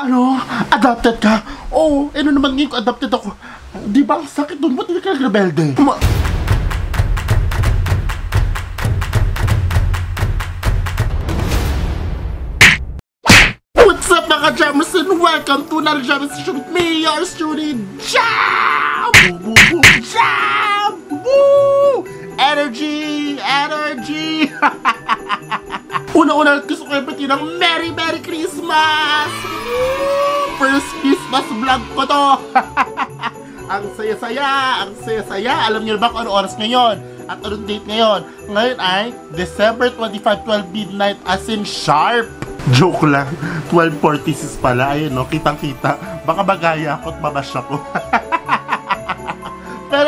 Ano? Adopted ka? Oo, ano naman ngayon ko adopted ako. Di ba ang sakit doon? Ba't hindi ka nagrebelde? Ma- What's up mga jammers and welcome to another jammers session with me, your student Jam! Jam! Woo! Energy! Energy! Una-una gusto ko yung ng Merry Merry Christmas! Woo! First Christmas vlog ko to! ang saya-saya! Ang saya-saya! Alam niyo ba kung ano oras ngayon? At anong date ngayon? Ngayon ay December 25, 12 midnight as in sharp! Joke lang. 12.46 pala. Ayun no, kitang-kita. Baka bagaya ako at mabash ako.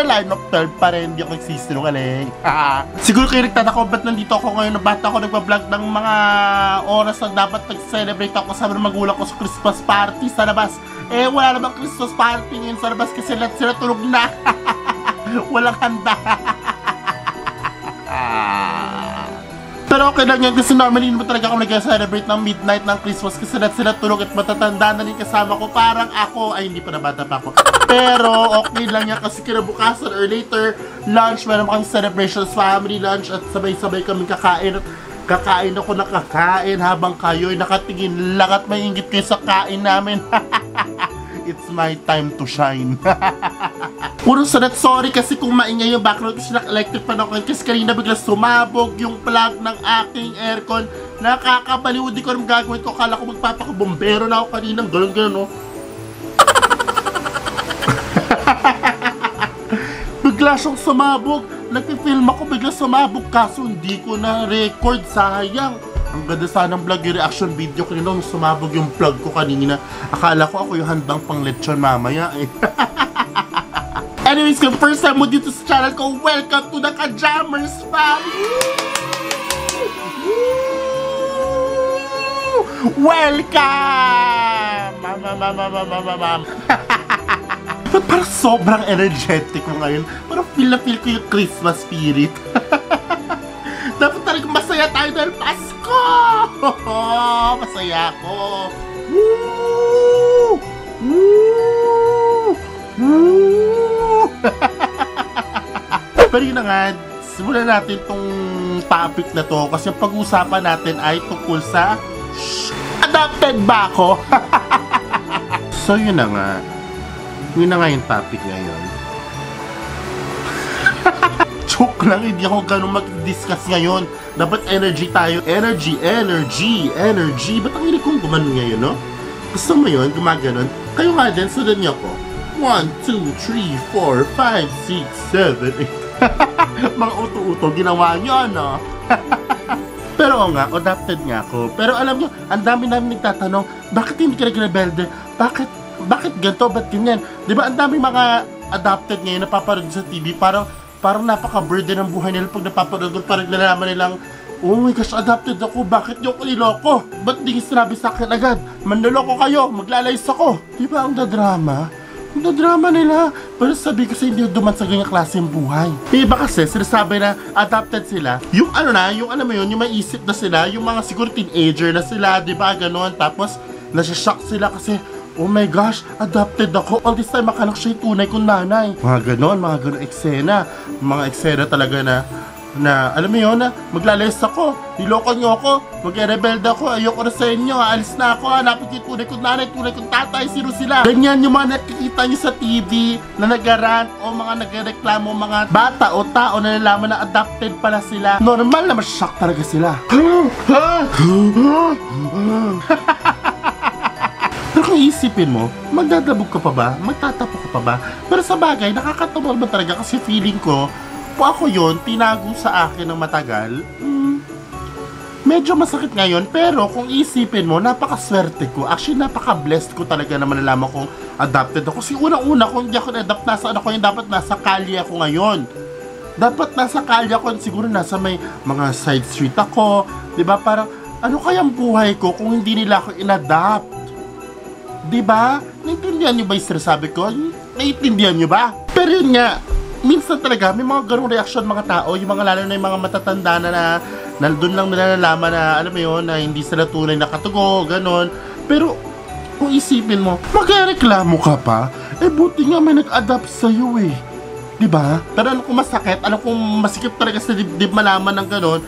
Pero line of 12 pa rin, hindi ako nagsisinungaling. Siguro kayo nagtataka ba't nandito ako ngayon na ba't ako nagpa-vlog ng mga oras na dapat nag-celebrate ako sa mga magulang ko sa Christmas party sa labas. Eh, wala namang Christmas party ngayon sa labas kasi lahat sila tulog na. Walang handa. Pero okay lang yan kasi normally naman talaga ako nag-celebrate ng midnight ng Christmas kasi lahat sila tulog at matatanda na rin kasama ko. Parang ako, ay hindi pa nabata pa ako. Pero okay lang yan kasi kinabukasan or later, lunch, meron kami celebrations, family lunch at sabay-sabay kami kakain at kakain ako na kakain habang kayo'y nakatingin lang at may ingit kayo sa kain namin. It's my time to shine. Puro salat, sorry kasi kung maingay yung background kasi naka-electric fan ako kasi kanina bigla sumabog yung plug ng aking aircon. Nakakabaliw, di ko alam gagawin ko. Kala ko magpapakubombero na ako kanina. Ganun, ganun, no? bigla siyang sumabog. Nagpifilm ako, bigla sumabog. Kaso hindi ko na record, sayang. Ang ganda sana ng vlog yung reaction video ko nung sumabog yung plug ko kanina. Akala ko ako yung handang pang lechon mamaya eh. Anyways, kung first time mo dito sa channel ko, welcome to the Kajammers family! Welcome! Mama, mama, mama, mama. Ba't parang sobrang energetic mo ngayon? Parang feel na feel ko yung Christmas spirit. Dapat talaga masaya tayo dahil Pasko! masaya ako! Woo! Woo! Woo! Pero yun na nga, simulan natin tong topic na to kasi ang pag-uusapan natin ay tungkol sa! Adopted ba ako? so yun na nga. Yun na nga yung topic ngayon. Joke lang, hindi ako ganun mag-discuss ngayon. Dapat energy tayo. Energy, energy, energy. Ba't ang hilig kong gumanon ngayon, no? Gusto mo yun, gumaganon? Kayo nga din, sundan niyo ako. 1, 2, 3, 4, 5, 6, 7, 8. Mga uto-uto, ginawa niyo, no? Pero oo nga, adopted nga ako. Pero alam niyo, ang dami namin nagtatanong, bakit hindi ka nag-rebelde? Bakit, bakit ganito? Ba't ganyan? Di ba ang dami mga adopted ngayon napapanood sa TV, parang parang napaka-burden ng buhay nila pag napapanood parang nalalaman nilang, oh my gosh, adopted ako, bakit niyo ako niloko? Ba't di sinabi sa akin agad? Manloloko kayo, maglalayas ako. Di ba ang dadrama? Ang dadrama nila. Pero sabi kasi hindi duman sa ganyang klaseng buhay. Yung iba kasi, sinasabi na adopted sila. Yung ano na, yung ano mo yun, yung may isip na sila, yung mga siguro teenager na sila, di ba, ganon. Tapos, nasashock sila kasi, oh my gosh, adopted ako. All this time, makanak siya yung tunay kong nanay. Mga ganon, mga ganon eksena. Mga eksena talaga na, na, alam mo yun, na maglalayas ako, niloko niyo ako, mag-rebelde ako, ayoko na sa inyo, aalis na ako, hanapin ko yung tunay kong nanay, tunay kong tatay, sino sila. Ganyan yung mga nakikita niyo sa TV na nagaran o mga nagreklamo mga bata o tao na nalaman na adopted pala sila. Normal na mashock talaga sila. Kung isipin mo, magdadabog ka pa ba? Magtatapo ka pa ba? Pero sa bagay, nakakatawa naman talaga kasi feeling ko, po ako yon tinago sa akin ng matagal. Mm, medyo masakit ngayon, pero kung isipin mo, napakaswerte ko. Actually, napaka-blessed ko talaga na malalaman kong adopted ako. Kasi unang-una, kung hindi ako na-adopt, nasa ano ko yung dapat nasa kalye ako ngayon. Dapat nasa kalye ako, siguro nasa may mga side street ako. 'Di ba Parang, ano kayang buhay ko kung hindi nila ako in-adopt? 'Di ba? Naintindihan niyo ba yung sinasabi ko? Naintindihan niyo ba? Pero yun nga, minsan talaga may mga ganong reaksyon mga tao, yung mga lalo na yung mga matatanda na na nandun lang nila na alam mo yun, na hindi sila tunay na katugo, ganon. Pero Kung isipin mo, magreklamo ka pa, eh buti nga may nag-adapt sa'yo eh. Di ba? Pero alam kong masakit, alam kong masikip talaga sa dibdib malaman ng ganon.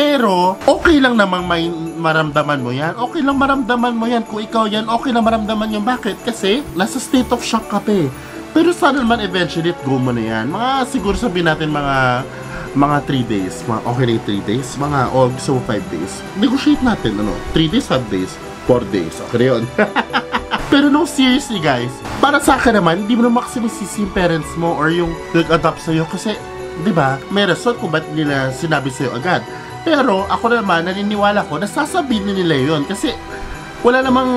Pero, okay lang namang may maramdaman mo yan. Okay lang maramdaman mo yan. Kung ikaw yan, okay lang maramdaman yan. Bakit? Kasi, nasa state of shock ka pa eh. Pero sana naman eventually, go mo na yan. Mga, siguro sabihin natin mga mga 3 days. Mga, okay na yung 3 days. Mga, oh, gusto mo 5 days. Negotiate natin, ano? 3 days, 5 days, 4 days. Okay yun. Pero no, seriously guys, para sa akin naman, hindi mo na maksimisisi yung parents mo or yung nag-adopt sa'yo kasi, di ba, may rason kung ba't nila sinabi sa'yo agad. Pero ako naman, naniniwala ko, nasasabihin nila yon kasi wala namang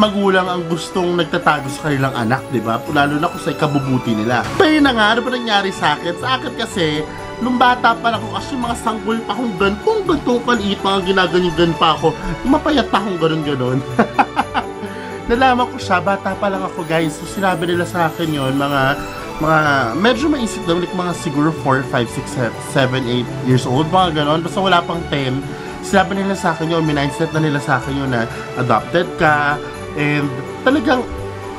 magulang ang gustong nagtatago sa kanilang anak, di ba? Lalo na kung sa ikabubuti nila. Pero na nga, ano ba nangyari sa akin? Sa akin kasi, nung bata pa ako, kasi mga sanggol pa akong gantong gantong kaliit, mga ginaganyan pa ako. Mapayat pa akong ganon-ganon. nalaman ko siya, bata pa lang ako guys. So sinabi nila sa akin yon mga mga medyo maisip like mga siguro 4, 5, 6, 7, 8 years old mga ganon. Basta wala pang 10. Sinabi nila sa akin yun, minindset na nila sa akin yun na adopted ka. And talagang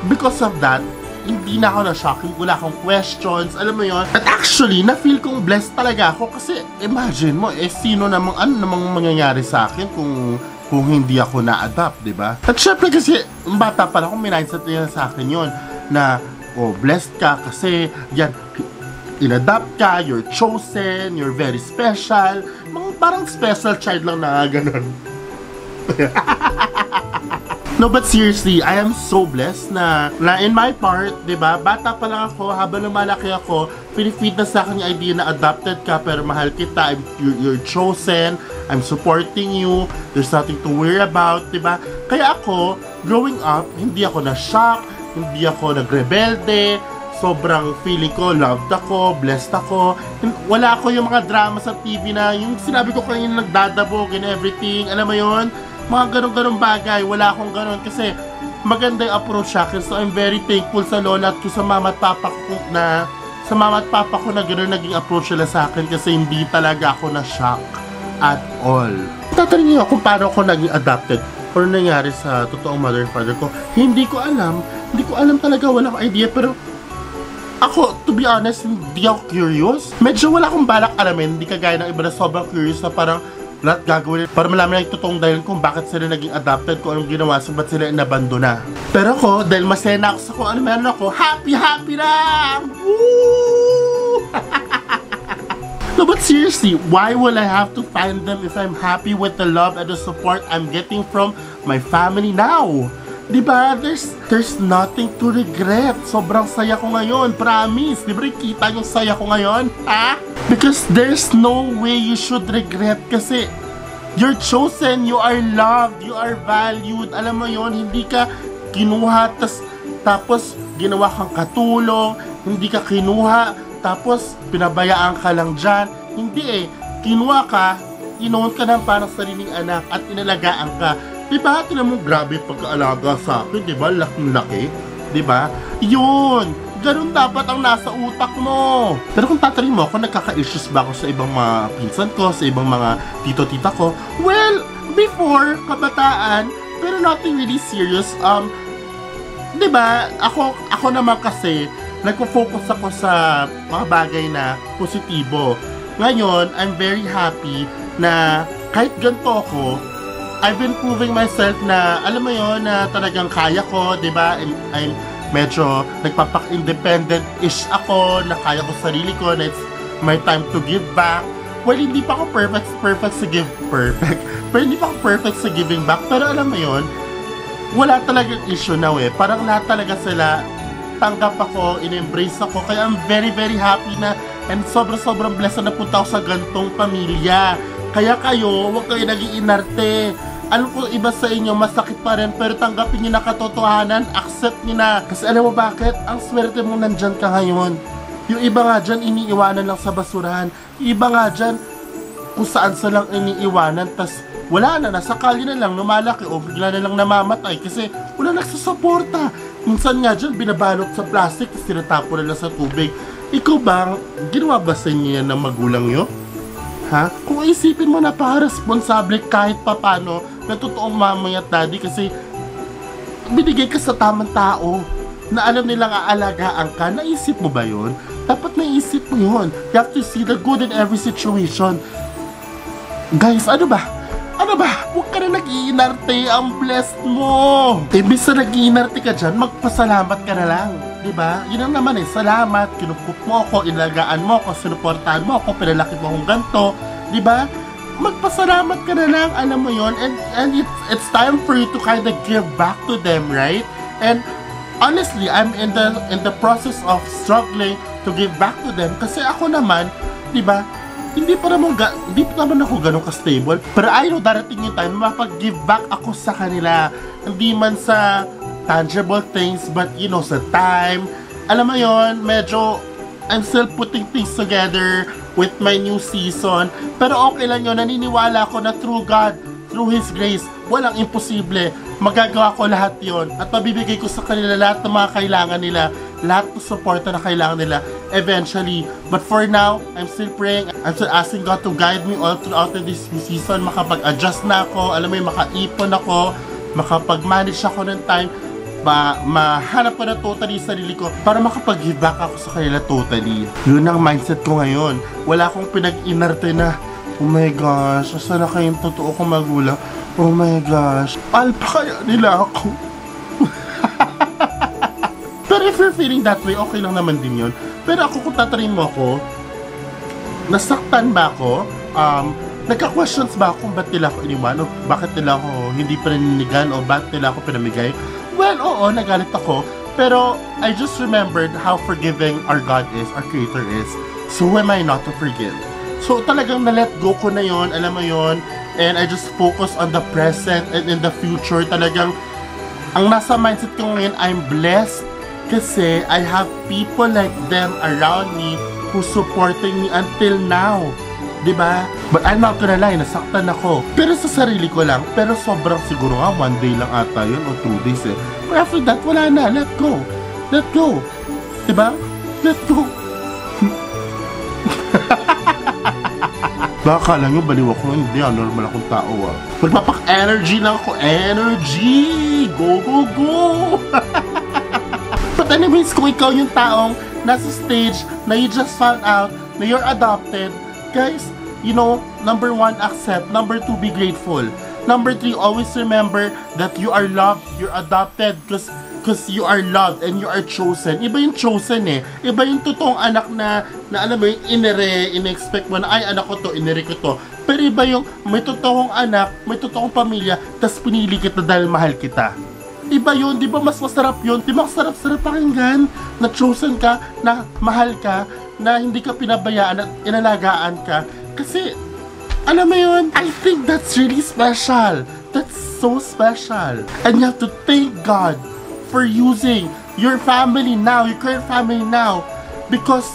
because of that, hindi na ako na-shocking, wala akong questions, alam mo yon At actually, na-feel kong blessed talaga ako kasi imagine mo, eh sino namang, ano namang mangyayari sa akin kung kung hindi ako na-adapt, di ba? At syempre kasi, bata pa lang akong mindset nila sa akin yon na, oh, blessed ka kasi, yan, in-adapt ka, you're chosen, you're very special. Mga parang special child lang na ganun. No, but seriously, I am so blessed na, na in my part, di ba, bata pa lang ako, habang lumalaki ako, pinifeed na sa akin yung idea na adopted ka, pero mahal kita, I'm, you're, you're chosen, I'm supporting you, there's nothing to worry about, di ba? Kaya ako, growing up, hindi ako na-shock, hindi ako nagrebelde, sobrang feeling ko, loved ako, blessed ako. Wala ako yung mga drama sa TV na, yung sinabi ko kanina nagdadabog and everything, alam mo yon mga ganong-ganong bagay. Wala akong ganon kasi maganda yung approach sa. So I'm very thankful sa lola at sa mama at papa ko na sa mama at papa ko na gano'n naging approach nila sa akin kasi hindi talaga ako na-shock at all. Tatanungin niyo kung paano ako naging adopted or nangyari sa totoong mother and father ko. Hindi ko alam. Hindi ko alam talaga. Wala akong idea. Pero ako, to be honest, hindi ako curious. Medyo wala akong balak alamin. Hindi kagaya ng iba na sobrang curious na parang lahat gagawin para malaman yung totoong dahil kung bakit sila naging adopted, kung anong ginawa, so ba't sila inabandona. Pero ako, dahil masaya na ako sa kung ano meron ako, happy, happy na! Woo! no, but seriously, why will I have to find them if I'm happy with the love and the support I'm getting from my family now? Diba? There's, there's nothing to regret. Sobrang saya ko ngayon. Promise. Di ba kita yung saya ko ngayon? Ha? Because there's no way you should regret kasi you're chosen, you are loved, you are valued. Alam mo yon hindi ka kinuha tas, tapos ginawa kang katulong, hindi ka kinuha tapos pinabayaan ka lang dyan. Hindi eh. Kinuha ka, inoon ka ng parang sariling anak at inalagaan ka Di ba? Tinan mo, grabe pagkaalaga sa akin, di ba? Laking-laki. Di ba? Yun! Ganun dapat ang nasa utak mo. Pero kung tatanungin mo ako, nagkaka-issues ba ako sa ibang mga pinsan ko, sa ibang mga tito-tita ko? Well, before, kabataan, pero nothing really serious. Um, di ba? Ako, ako naman kasi, nagpo-focus ako sa mga bagay na positibo. Ngayon, I'm very happy na kahit ganito ako, I've been proving myself na, alam mo yon na talagang kaya ko, di ba? I'm, I'm medyo nagpapak-independent-ish ako, na kaya ko sarili ko, na it's my time to give back. Well, hindi pa ako perfect, perfect sa give, perfect. Pero hindi pa ako perfect sa giving back. Pero alam mo yon wala talagang issue na eh. Parang lahat talaga sila tanggap ako, in-embrace ako. Kaya I'm very, very happy na and sobra-sobrang blessed na punta ako sa gantong pamilya. Kaya kayo, huwag kayo naging inarte alam ko iba sa inyo masakit pa rin pero tanggapin niyo na katotohanan, accept niyo na. Kasi alam mo bakit? Ang swerte mo nandyan ka ngayon. Yung iba nga dyan, iniiwanan lang sa basurahan. Yung iba nga dyan, kung saan sa lang iniiwanan, tas wala na, nasa kali na lang, lumalaki o bigla na lang namamatay kasi wala nagsusuporta. Minsan nga dyan, binabalot sa plastic, tapos lang sa tubig. Ikaw bang, ginawa ba sa inyo yan ng magulang nyo? Ha? Kung isipin mo na para responsable kahit papano na totoong mama at daddy kasi binigay ka sa tamang tao na alam nilang aalagaan ka. Naisip mo ba yun? Dapat naisip mo yun. You have to see the good in every situation. Guys, ano ba? Ano ba? Na nag-iinarte. Ang blessed mo. Imbis na nag-iinarte ka dyan, magpasalamat ka na lang. Diba? Yun ang naman eh. Salamat. Kinukup mo ako, ilagaan mo ako, sinuportahan mo ako, pinalaki mo akong ganito. Diba? Magpasalamat ka na lang, alam mo yon and, and it's, it's time for you to kind of give back to them, right? And honestly, I'm in the in the process of struggling to give back to them kasi ako naman, 'di ba? Hindi pa naman ga, hindi pa naman ako ganun ka-stable. Pero I know darating yung time mapag-give back ako sa kanila. Hindi man sa tangible things but you know sa time. Alam mo yon, medyo I'm still putting things together with my new season. Pero okay lang yun, naniniwala ako na through God, through His grace, walang imposible. Magagawa ko lahat yon at mabibigay ko sa kanila lahat ng mga kailangan nila, lahat ng support na kailangan nila eventually. But for now, I'm still praying. I'm still asking God to guide me all throughout this season. Makapag-adjust na ako, alam mo yung makaipon ako, makapag-manage ako ng time ba mahanap ko na totally sarili ko para makapag-give back ako sa kanila totally. Yun ang mindset ko ngayon. Wala akong pinag-inarte na, oh my gosh, asa na kayong totoo kong magulang? Oh my gosh, alpa kaya nila ako. You're feeling that way, okay lang naman din yun. Pero ako kung tatarin mo ako, nasaktan ba ako? Um, nagka-questions ba ako kung ba't nila ako iniwan? O bakit nila ako hindi pinaninigan? O bakit nila ako pinamigay? Well, oo, nagalit ako. Pero I just remembered how forgiving our God is, our Creator is. So who am I not to forgive? So talagang na-let go ko na yon, alam mo yon, and I just focus on the present and in the future. Talagang ang nasa mindset ko ngayon, I'm blessed kasi I have people like them around me who supporting me until now. ba? But I'm not gonna lie, nasaktan ako. Pero sa sarili ko lang, pero sobrang siguro nga, one day lang ata yun, o two days eh. But after that, wala na, let go. Let go. ba? Let go. Baka lang yung baliw ako, hindi ah, normal akong tao ah. Magpapak-energy lang ako, energy! Go, go, go! But anyways, kung ikaw yung taong nasa stage na you just found out na you're adopted, guys, you know, number one, accept. Number two, be grateful. Number three, always remember that you are loved, you're adopted because because you are loved and you are chosen. Iba yung chosen eh. Iba yung totoong anak na, na alam mo yung inere, in-expect mo na, ay anak ko to, inere ko to. Pero iba yung may totoong anak, may totoong pamilya, tas pinili kita dahil mahal kita. Iba yun, di ba mas masarap yun? Di ba masarap-sarap pakinggan na chosen ka, na mahal ka, na hindi ka pinabayaan at inalagaan ka. Kasi, alam mo yun, I think that's really special. That's so special. And you have to thank God for using your family now, your current family now, because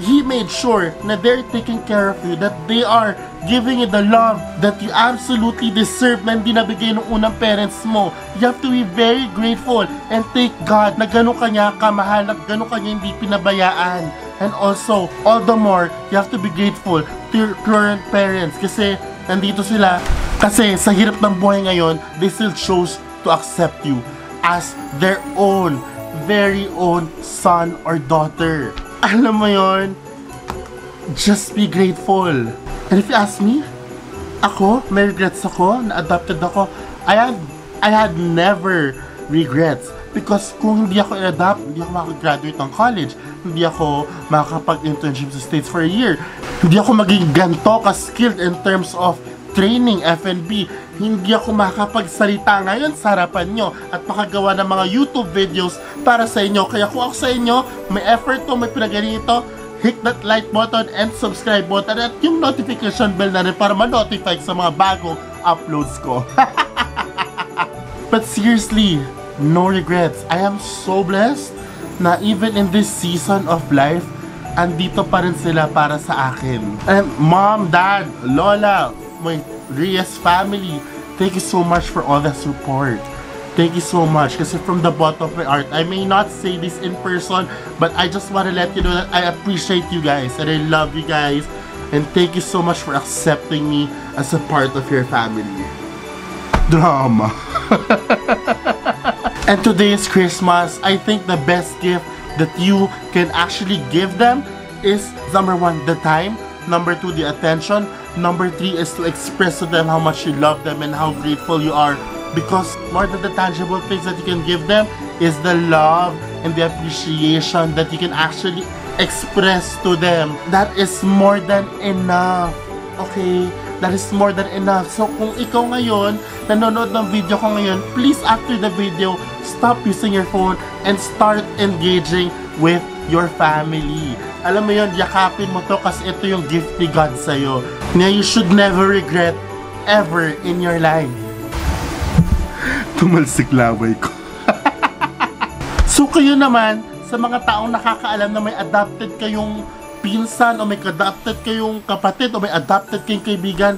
He made sure na they're taking care of you, that they are giving you the love that you absolutely deserve na hindi nabigay ng unang parents mo. You have to be very grateful and thank God na gano'n kanya kamahal, na gano'n kanya hindi pinabayaan. And also, all the more, you have to be grateful to your current parents kasi nandito sila. Kasi sa hirap ng buhay ngayon, they still chose to accept you as their own, very own son or daughter. Alam mo yon, just be grateful. And if you ask me, ako, may regrets ako, na-adopted ako. I had, I had never regrets. Because kung hindi ako i-adapt, hindi ako makagraduate ng college. Hindi ako makakapag-internship sa States for a year. Hindi ako maging ganto ka-skilled in terms of training, F&B. Hindi ako makakapagsalita ngayon sa harapan nyo at makagawa ng mga YouTube videos para sa inyo. Kaya kung ako sa inyo, may effort to, may pinagaling ito, hit that like button and subscribe button at yung notification bell na rin para ma-notify sa mga bagong uploads ko. But seriously, no regrets. I am so blessed na even in this season of life, andito pa rin sila para sa akin. And mom, dad, lola, my Reyes family, thank you so much for all the support. Thank you so much. Kasi from the bottom of my heart, I may not say this in person, but I just want to let you know that I appreciate you guys and I love you guys. And thank you so much for accepting me as a part of your family. Drama. And today is Christmas. I think the best gift that you can actually give them is number one, the time. Number two, the attention. Number three is to express to them how much you love them and how grateful you are. Because more than the tangible things that you can give them is the love and the appreciation that you can actually express to them. That is more than enough. Okay? That is more than enough. So kung ikaw ngayon, nanonood ng video ko ngayon, please after the video, stop using your phone and start engaging with your family. Alam mo yon, yakapin mo to kasi ito yung gift ni God sa'yo. Na you should never regret ever in your life. Tumalsik laway ko. so kayo naman, sa mga taong nakakaalam na may adopted kayong pinsan o may adopted kayong kapatid o may adopted kayong kaibigan,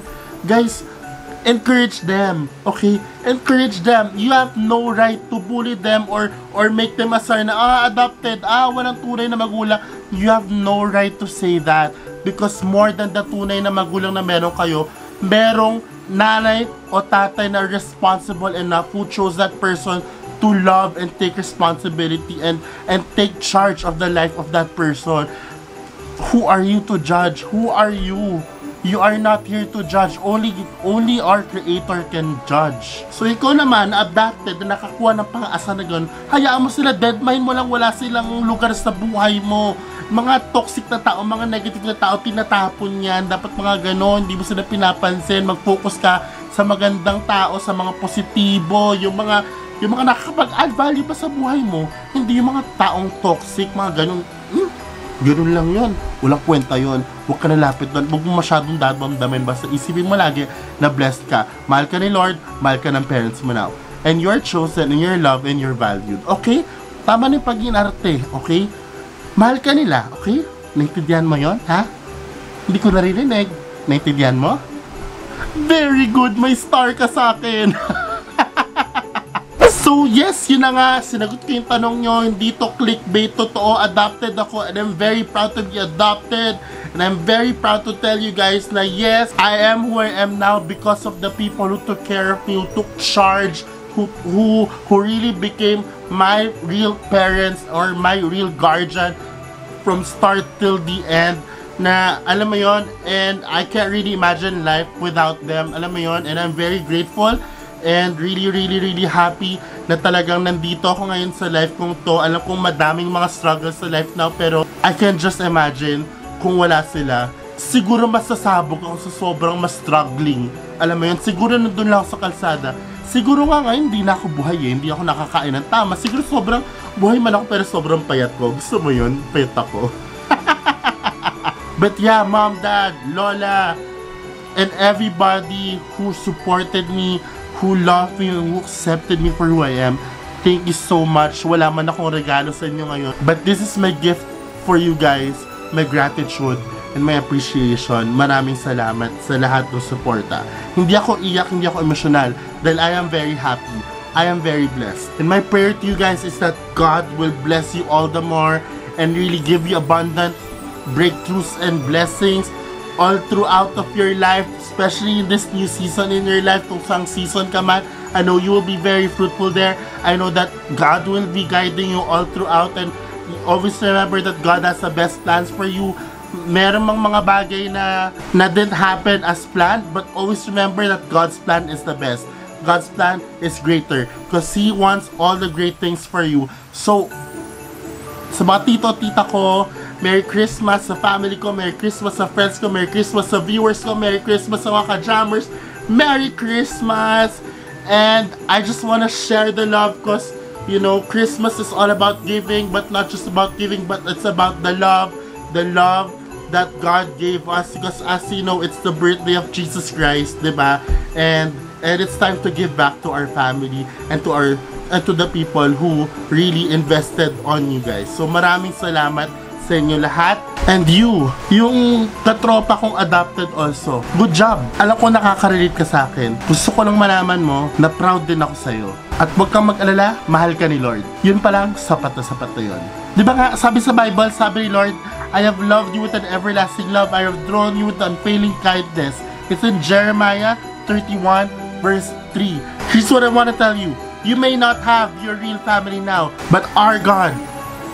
guys, encourage them, okay? Encourage them. You have no right to bully them or or make them asar na, ah, adopted, ah, walang tunay na magulang. You have no right to say that because more than the tunay na magulang na meron kayo, merong nanay o tatay na responsible enough who chose that person to love and take responsibility and and take charge of the life of that person. Who are you to judge? Who are you? You are not here to judge. Only only our creator can judge. So ikaw naman, adopted, na nakakuha ng pang-asa na ganun, hayaan mo sila, dead mind mo lang, wala silang lugar sa buhay mo. Mga toxic na tao, mga negative na tao, tinatapon yan. Dapat mga ganon, hindi mo sila pinapansin. Mag-focus ka sa magandang tao, sa mga positibo, yung mga yung mga nakakapag-add value pa sa buhay mo, hindi yung mga taong toxic, mga ganun. Ganun lang yon Walang kwenta yon Huwag ka nalapit doon. Huwag mo masyadong dadamdamin. Basta isipin mo lagi na blessed ka. Mahal ka ni Lord, mahal ka ng parents mo now. And you're chosen, and you're loved, and you're valued. Okay? Tama na yung pag-inarte. Okay? Mahal ka nila. Okay? Naintindihan mo yon Ha? Hindi ko naririnig. Naintindihan mo? Very good! May star ka sa akin! So yes, yun na nga, sinagot ko yung tanong nyo, hindi to clickbait, totoo, adopted ako, and I'm very proud to be adopted, and I'm very proud to tell you guys na yes, I am who I am now because of the people who took care of me, who took charge, who, who, who really became my real parents or my real guardian from start till the end na alam mo yon and I can't really imagine life without them alam mo yon and I'm very grateful and really really really happy na talagang nandito ako ngayon sa life kong to. Alam kong madaming mga struggles sa life now pero I can just imagine kung wala sila siguro masasabog ako sa sobrang mas struggling. Alam mo yun siguro nandun lang ako sa kalsada. Siguro nga ngayon hindi na ako buhay eh. Hindi ako nakakain ng tama. Siguro sobrang buhay man ako pero sobrang payat ko. Gusto mo yun? Payat ako. But yeah mom dad lola and everybody who supported me who loved me, who accepted me for who I am. Thank you so much. Wala man akong regalo sa inyo ngayon. But this is my gift for you guys. My gratitude and my appreciation. Maraming salamat sa lahat ng suporta. Hindi ako iyak, hindi ako emosyonal dahil I am very happy. I am very blessed. And my prayer to you guys is that God will bless you all the more and really give you abundant breakthroughs and blessings all throughout of your life, especially in this new season in your life, kung saan season ka man, I know you will be very fruitful there. I know that God will be guiding you all throughout and always remember that God has the best plans for you. Meron mang mga bagay na, na didn't happen as planned, but always remember that God's plan is the best. God's plan is greater because He wants all the great things for you. So, sa mga tito, tita ko, Merry Christmas sa family ko, Merry Christmas sa friends ko, Merry Christmas sa viewers ko, Merry Christmas sa mga ka-jammers, Merry Christmas! And I just want to share the love because, you know, Christmas is all about giving, but not just about giving, but it's about the love, the love that God gave us because as you know, it's the birthday of Jesus Christ, di ba? And, and it's time to give back to our family and to our and to the people who really invested on you guys. So maraming salamat sa inyo lahat. And you, yung katropa kong adopted also. Good job. Alam ko nakaka-relate ka sa akin. Gusto ko lang malaman mo na proud din ako sa'yo. At huwag kang mag-alala, mahal ka ni Lord. Yun pa lang, sapat na sapat na yun. Di ba nga, sabi sa Bible, sabi ni Lord, I have loved you with an everlasting love. I have drawn you with unfailing kindness. It's in Jeremiah 31 verse 3. Here's what I want to tell you. You may not have your real family now, but our God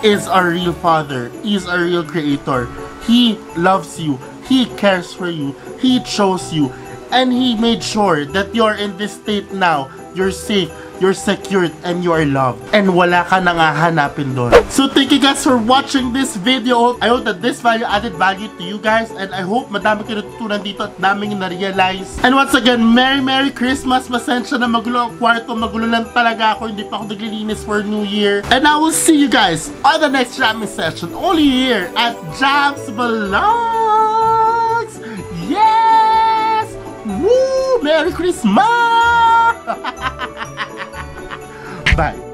is our real Father. He is our real Creator. He loves you. He cares for you. He chose you. And He made sure that you're in this state now. You're safe. You're secured and you are loved. And wala ka nang hahanapin doon. So thank you guys for watching this video. I hope that this video added value to you guys. And I hope madami kayo natutunan dito at daming na-realize. And once again, Merry Merry Christmas. Masensya na magulo ang kwarto. Magulo lang talaga ako. Hindi pa ako naglilinis for New Year. And I will see you guys on the next jamming session. Only here at Jams Vlogs. Yes! Woo! Merry Christmas! 拜。